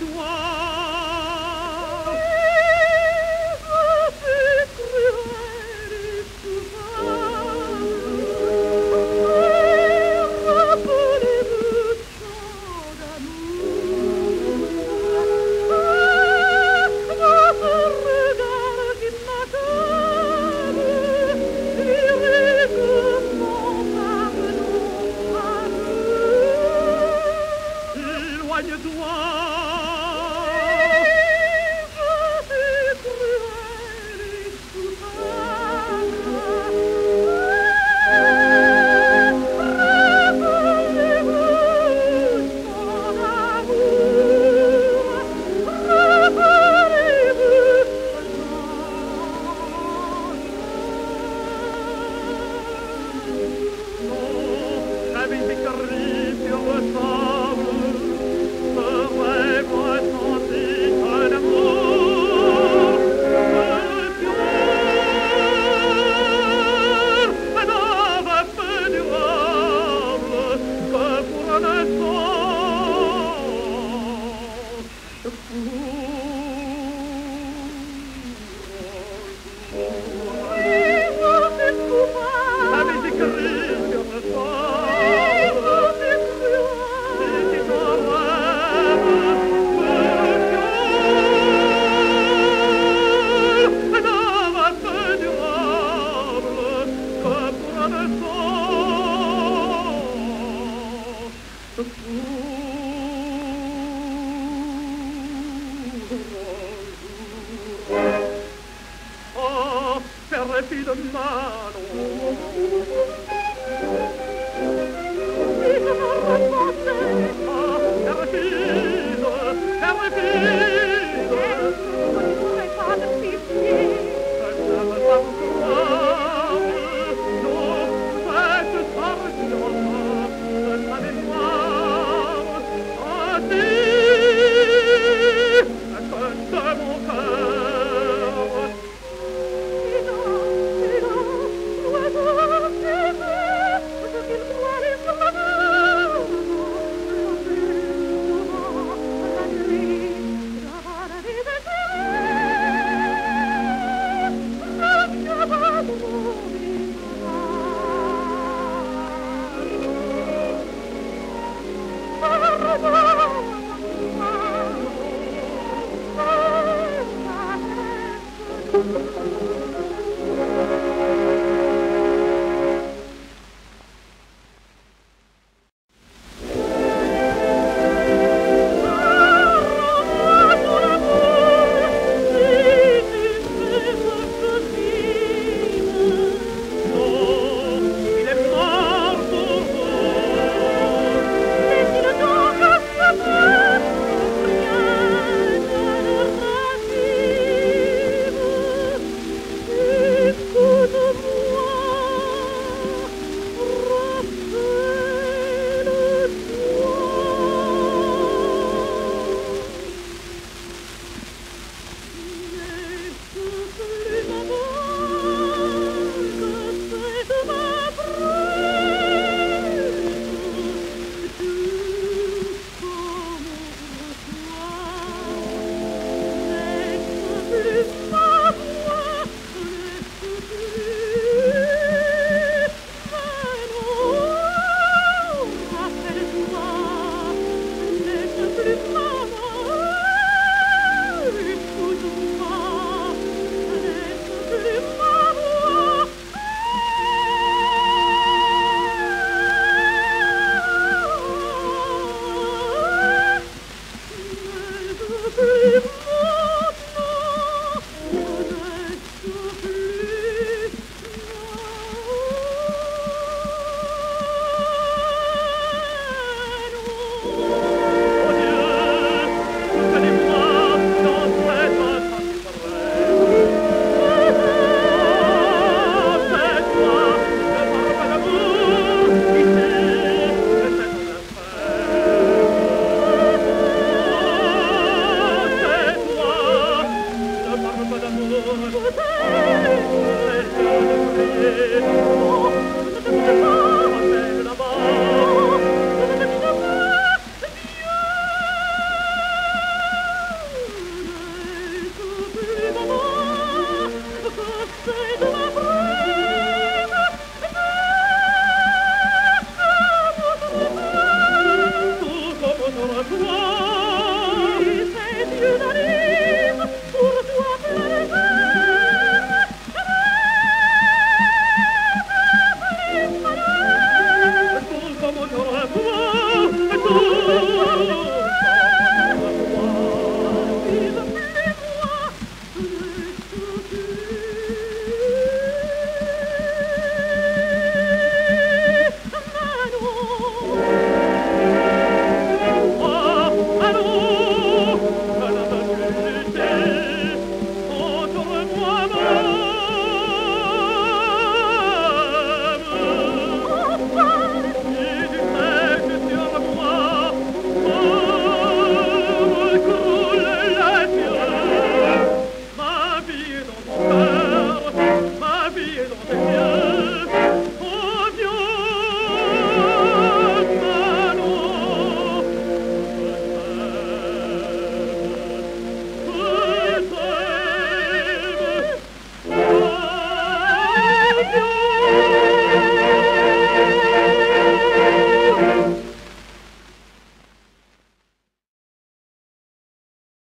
with one. Oh, per mano.